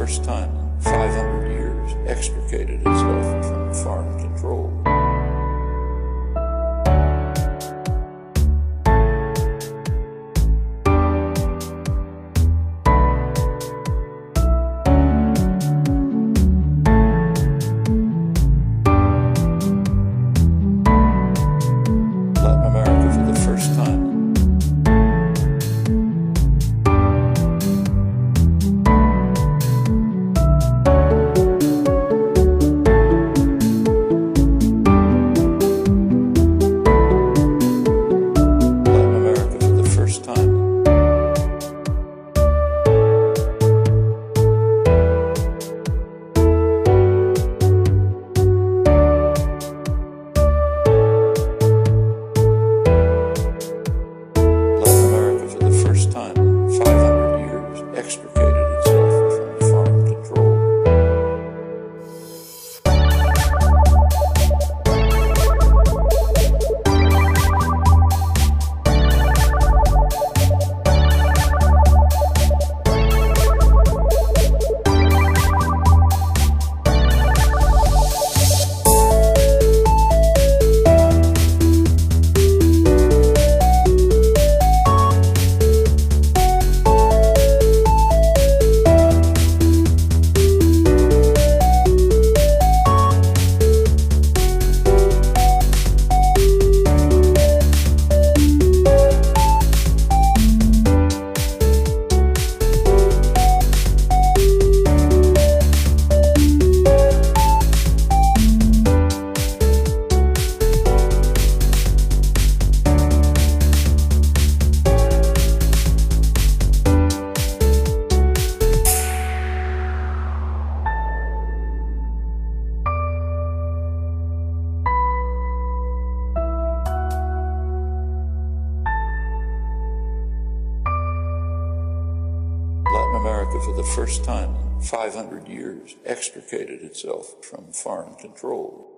first time in 500 years, extricated itself Latin America for the first time in 500 years extricated itself from foreign control.